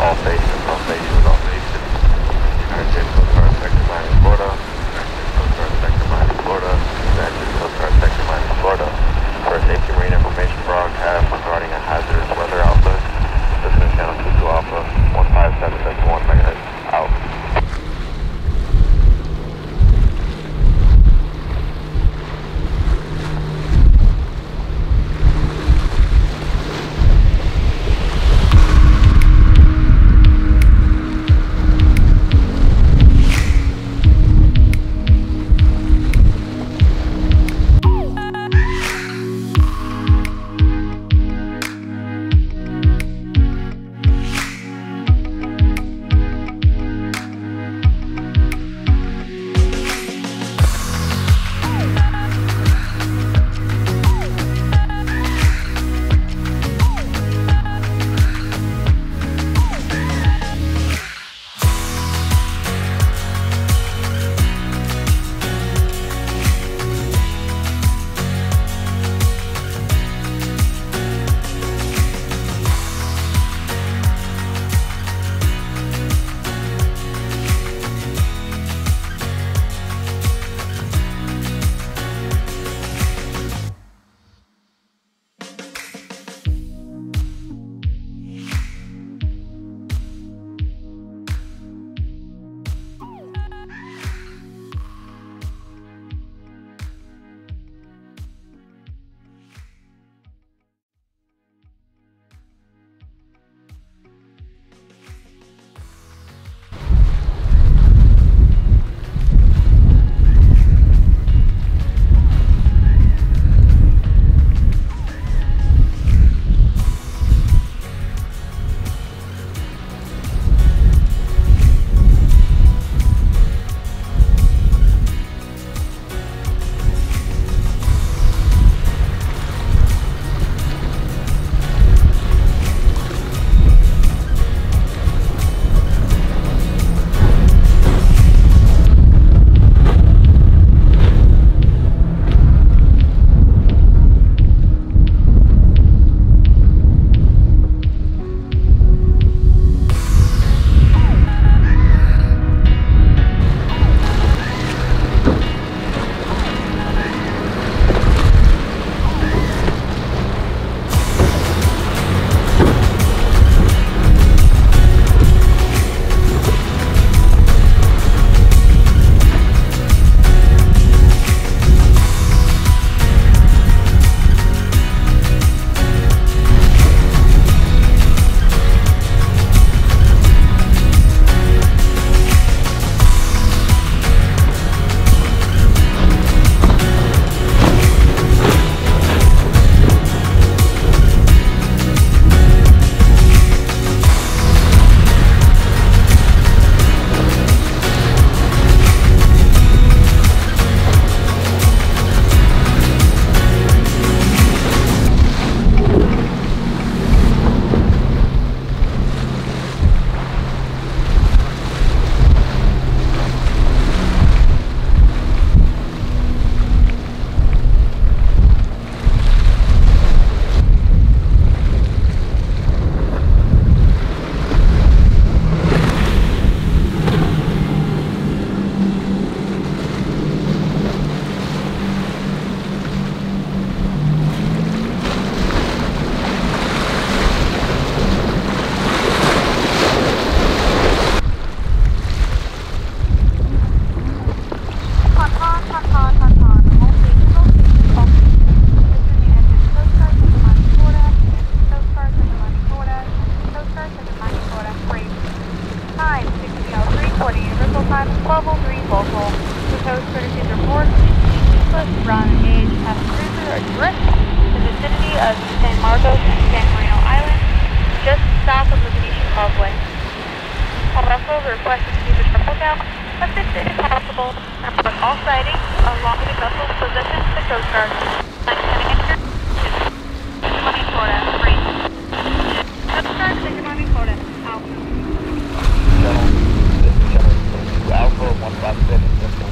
All stations, all stations, all stations. United States Coast Guard sector Florida. United States Coast Guard sector Florida. United States Coast Guard sector Florida. First safety marine information broadcast regarding a hazardous weather outlook. Channel Alpha 157.1 megahertz. Triple count, assist possible, report all sightings along with vessels positioned to the Coast Guard. Line 10 Money Florida. Coast Guard, Florida, out. Channel, this is channel Alpha 157,